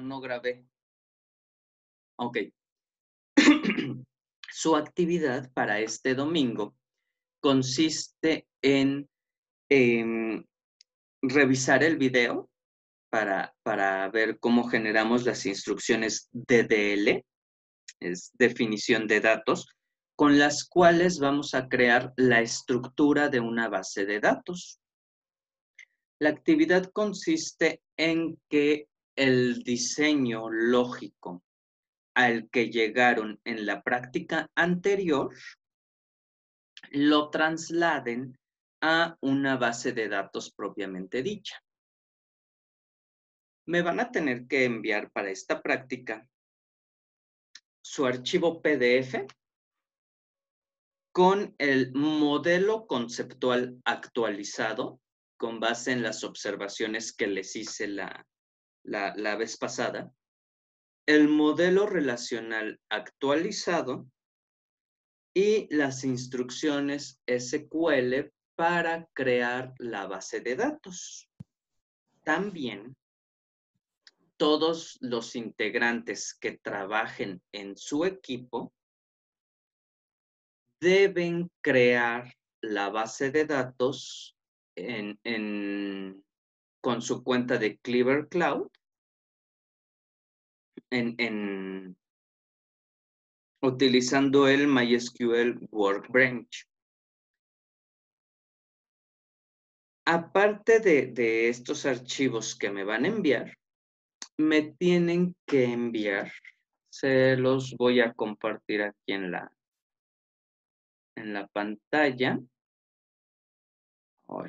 No, grabé. Ok. Su actividad para este domingo consiste en em, revisar el video para, para ver cómo generamos las instrucciones DDL, es definición de datos, con las cuales vamos a crear la estructura de una base de datos. La actividad consiste en que el diseño lógico al que llegaron en la práctica anterior lo trasladen a una base de datos propiamente dicha. Me van a tener que enviar para esta práctica su archivo PDF con el modelo conceptual actualizado con base en las observaciones que les hice la, la, vez pasada, el modelo relacional actualizado y las instrucciones SQL para crear la base de datos. También todos los integrantes que trabajen en su equipo deben crear la base de datos con su cuenta de Cleaver Cloud en, utilizando el MySQL Workbench. Aparte de, estos archivos que me van a enviar, me tienen que enviar, se los voy a compartir aquí en la, en la pantalla. Ah,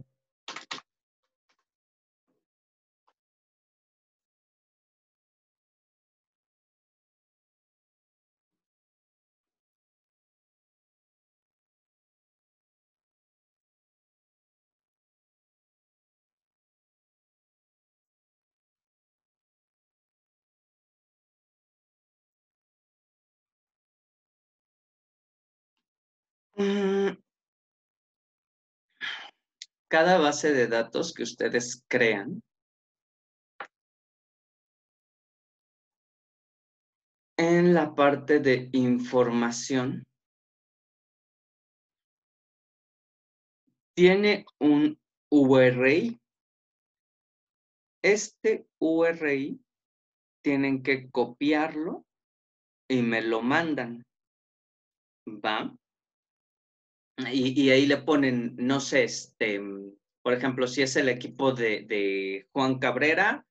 Cada base de datos que ustedes crean en la parte de información tiene un URI. Este URI tienen que copiarlo y me lo mandan. ¿Va? Y, ahí le ponen, no sé, este, por ejemplo, si es el equipo de, Juan Cabrera,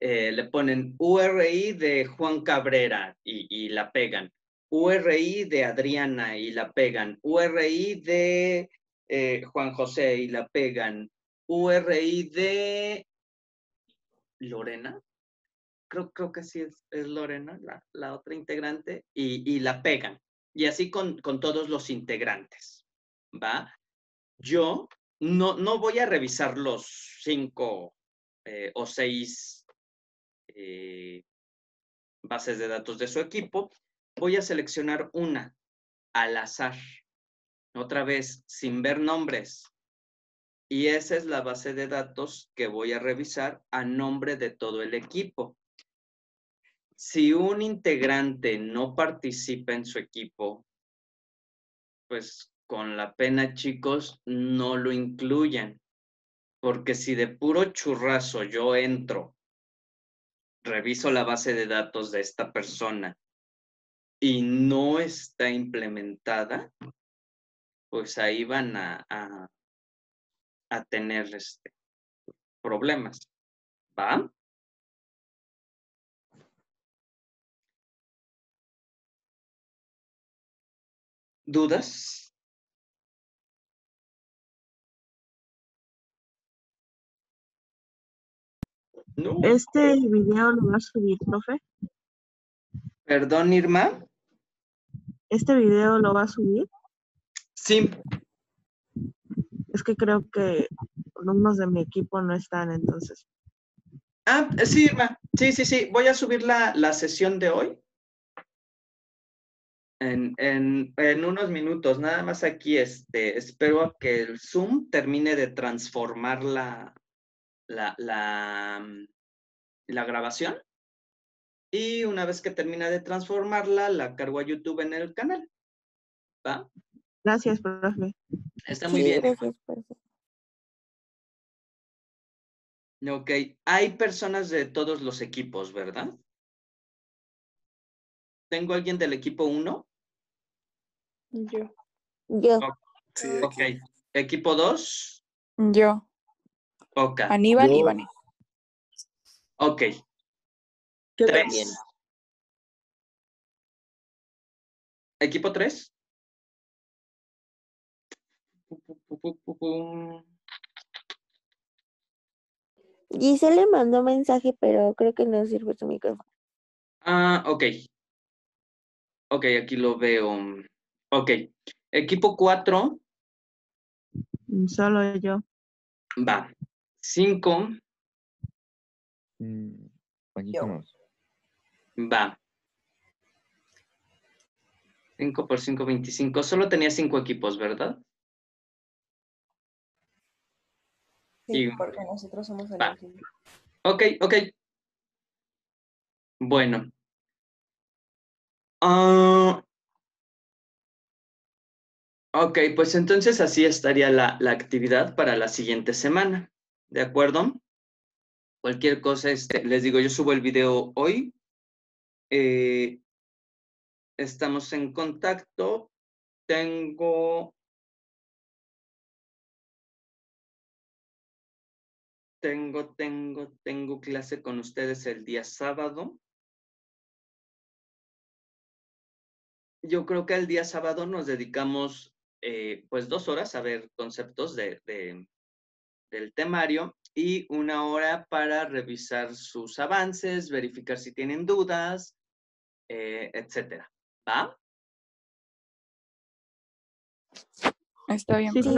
eh, le ponen URI de Juan Cabrera y, la pegan. URI de Adriana y la pegan. URI de eh, Juan José y la pegan. URI de Lorena. Creo, creo que sí es, Lorena, la, otra integrante, y, la pegan. Y así con, con todos los integrantes. ¿va? Yo no, no voy a revisar los cinco eh, o seis eh, bases de datos de su equipo. Voy a seleccionar una al azar, otra vez, sin ver nombres. Y esa es la base de datos que voy a revisar a nombre de todo el equipo. Si un integrante no participa en su equipo, pues con la pena, chicos, no lo incluyan. Porque si de puro churrazo yo entro, reviso la base de datos de esta persona y no está implementada, pues ahí van a, tener este, problemas. ¿Va? ¿Dudas? ¿Este video lo va a subir, profe? Perdón, Irma. ¿Este video lo va a subir? Sí. Es que creo que alumnos de mi equipo no están, entonces. Ah, sí, Irma. Sí, sí, sí. Voy a subir la, la sesión de hoy. En, en, en unos minutos, nada más aquí, este, espero a que el Zoom termine de transformar la, la, la, mm, la grabación. Y una vez que termina de transformarla, la cargo a YouTube en el canal. ¿Va? Gracias, profe. Está muy Sí, bien. gracias, profe. Ok, hay personas de todos los equipos, ¿verdad? ¿Tengo alguien del equipo 1? Yo. Yo, Sí, Ok. aquí. ¿Equipo 2? Yo. Ok. Aníbal y Yo. Vane. Ok. Yo Tres. también. ¿Equipo 3? Giselle le mandó mensaje, pero creo que no sirve su micrófono. Ah, ok. Ok, aquí lo veo. Ok. Equipo 4, Mm, Solo yo. va. 5, Mm, va. 5 por 5, 25. Solo tenía 5 equipos, ¿verdad? Sí, Y- porque nosotros somos el Va. último. Ok, ok. Bueno. Ah, ok, pues entonces así estaría la, la actividad para la siguiente semana. ¿De acuerdo? Cualquier cosa, este, les digo, yo subo el video hoy. Eh, estamos en contacto. Tengo Tengo, tengo, tengo clase con ustedes el día sábado. Yo creo que el día sábado nos dedicamos eh, pues dos horas a ver conceptos de, de- del temario y una hora para revisar sus avances, verificar si tienen dudas, eh, etcétera. ¿Va? Está bien, Sí, Sí,